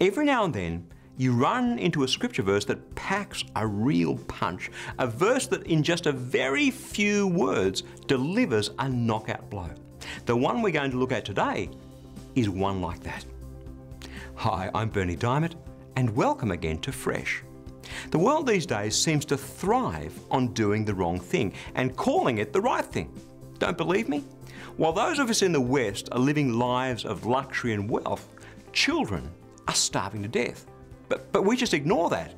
Every now and then, you run into a scripture verse that packs a real punch, a verse that in just a very few words delivers a knockout blow. The one we're going to look at today is one like that. Hi, I'm Berni Dymet, and welcome again to Fresh. The world these days seems to thrive on doing the wrong thing and calling it the right thing. Don't believe me? While those of us in the West are living lives of luxury and wealth, children are starving to death. But, but we just ignore that.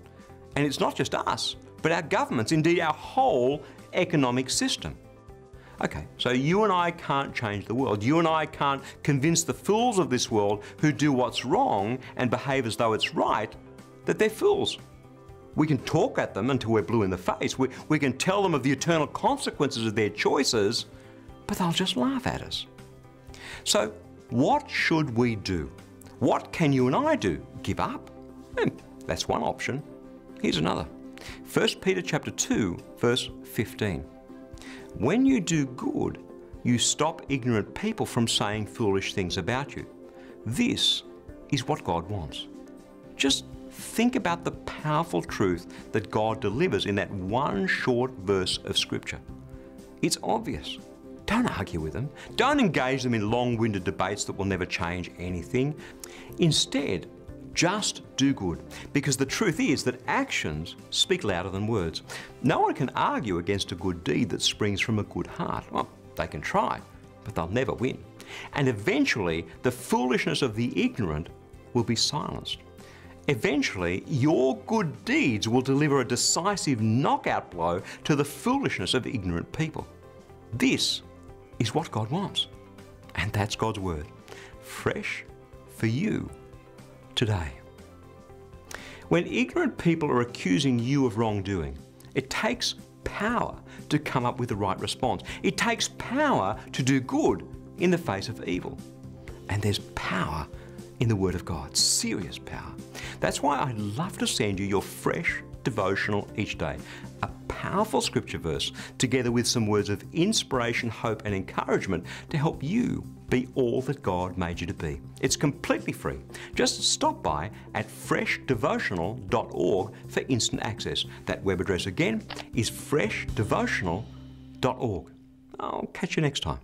And it's not just us, but our governments, indeed our whole economic system. Okay, so you and I can't change the world. You and I can't convince the fools of this world who do what's wrong and behave as though it's right that they're fools. We can talk at them until we're blue in the face. We, we can tell them of the eternal consequences of their choices, but they'll just laugh at us. So, what should we do? What can you and I do? Give up? Hmm, that's one option. Here's another. 1 Peter chapter 2, verse 15. When you do good, you stop ignorant people from saying foolish things about you. This is what God wants. Just think about the powerful truth that God delivers in that one short verse of Scripture. It's obvious. Don't argue with them. Don't engage them in long winded debates that will never change anything. Instead, just do good, because the truth is that actions speak louder than words. No one can argue against a good deed that springs from a good heart. Well, they can try, but they'll never win. And eventually, the foolishness of the ignorant will be silenced. Eventually, your good deeds will deliver a decisive knockout blow to the foolishness of ignorant people. This is what God wants. And that's God's Word. Fresh for you today. When ignorant people are accusing you of wrongdoing, it takes power to come up with the right response. It takes power to do good in the face of evil. And there's power in the Word of God, serious power. That's why I'd love to send you your fresh devotional each day. A powerful scripture verse together with some words of inspiration, hope, and encouragement to help you be all that God made you to be. It's completely free. Just stop by at freshdevotional.org for instant access. That web address again is freshdevotional.org. I'll catch you next time.